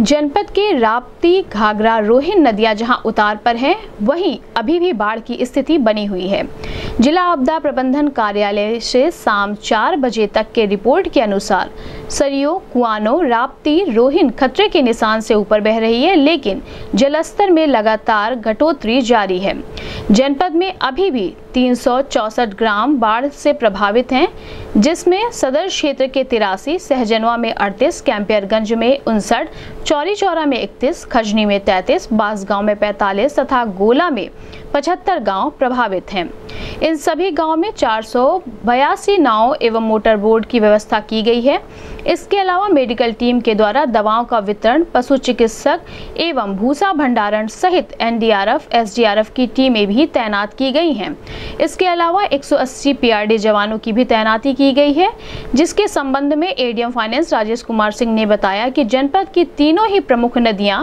जनपद के राप्ती घाघरा रोहिन नदियाँ जहाँ उतार पर हैं, वहीं अभी भी बाढ़ की स्थिति बनी हुई है। जिला आपदा प्रबंधन कार्यालय से शाम चार बजे तक के रिपोर्ट के अनुसार, सरयू, कुआनो, राप्ती, रोहिन खतरे के निशान से ऊपर बह रही है, लेकिन जलस्तर में लगातार घटोतरी जारी है। जनपद में अभी भी तीन ग्राम बाढ़ से प्रभावित हैं, जिसमें सदर क्षेत्र के तिरासी, सहजनवा में अड़तीस कैंपियरगंज में उनसठ चौरी चौरा में इकतीस, खजनी में तैतीस बांसगांव में पैंतालीस तथा गोला में पचहत्तर गाँव प्रभावित हैं। इन सभी गाँव में चार सौ बयासी नाव एवं मोटर बोर्ड की व्यवस्था की गई है। इसके अलावा मेडिकल टीम के द्वारा दवाओं का वितरण, पशु चिकित्सक एवं भूसा भंडारण सहित एनडीआरएफ, एसडीआरएफ की टीमें भी तैनात की गई हैं। इसके अलावा 180 पीआरडी जवानों की भी तैनाती की गई है, जिसके संबंध में एडीएम फाइनेंस राजेश कुमार सिंह ने बताया कि जनपद की तीनों ही प्रमुख नदियाँ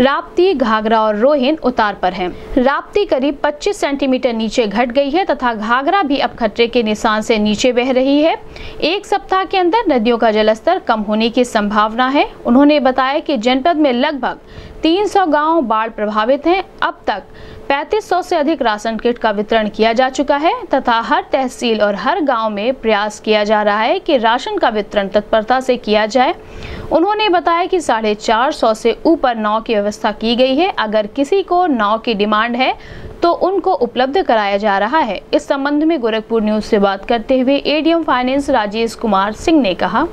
राप्ती, घाघरा और रोहिन उतार पर हैं। राप्ती करीब 25 सेंटीमीटर नीचे घट गई है तथा घाघरा भी अब खतरे के निशान से नीचे बह रही है। एक सप्ताह के अंदर नदियों का जलस्तर कम होने की संभावना है। उन्होंने बताया कि जनपद में लगभग 300 गाँव बाढ़ प्रभावित हैं। अब तक 3500 से अधिक राशन किट का वितरण किया जा चुका है तथा हर तहसील और हर गाँव में प्रयास किया जा रहा है कि राशन का वितरण तत्परता से किया जाए। उन्होंने बताया कि साढ़े चार सौ से ऊपर नाव की व्यवस्था की गई है। अगर किसी को नाव की डिमांड है तो उनको उपलब्ध कराया जा रहा है। इस संबंध में गोरखपुर न्यूज़ से बात करते हुए एडीएम फाइनेंस राजेश कुमार सिंह ने कहा।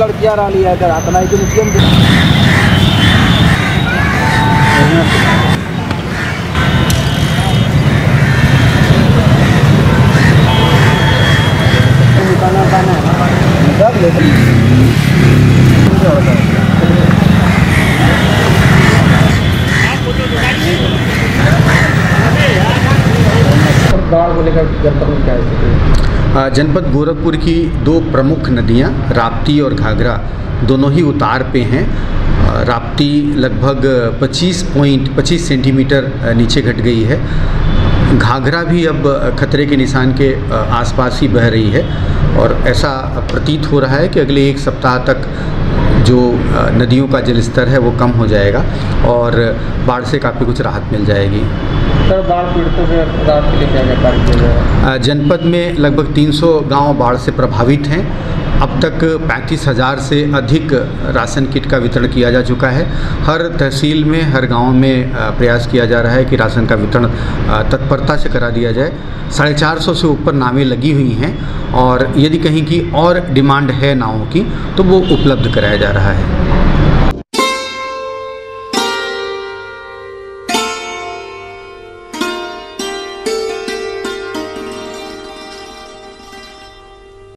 लड़कियाँ रही है इधर आतना ही मुस्लिम बाढ़ को लेकर जनपद में क्या स्थिति? जनपद गोरखपुर की दो प्रमुख नदियाँ, राप्ती और घाघरा, दोनों ही उतार पे हैं। राप्ती लगभग 25 पॉइंट 25 सेंटीमीटर नीचे घट गई है। घाघरा भी अब खतरे के निशान के आसपास ही बह रही है और ऐसा प्रतीत हो रहा है कि अगले एक सप्ताह तक जो नदियों का जलस्तर है वो कम हो जाएगा और बाढ़ से काफ़ी कुछ राहत मिल जाएगी। सर, बाढ़ पीड़ितों से राहत के लिए क्या क्या कार्य किया जनपद में लगभग 300 गाँव बाढ़ से प्रभावित हैं। अब तक पैंतीस हज़ार से अधिक राशन किट का वितरण किया जा चुका है। हर तहसील में, हर गाँव में प्रयास किया जा रहा है कि राशन का वितरण तत्परता से करा दिया जाए। साढ़े चार सौ से ऊपर नावें लगी हुई हैं और यदि कहीं की और डिमांड है नावों की तो वो उपलब्ध कराया जा रहा है।